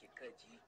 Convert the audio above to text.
kikaji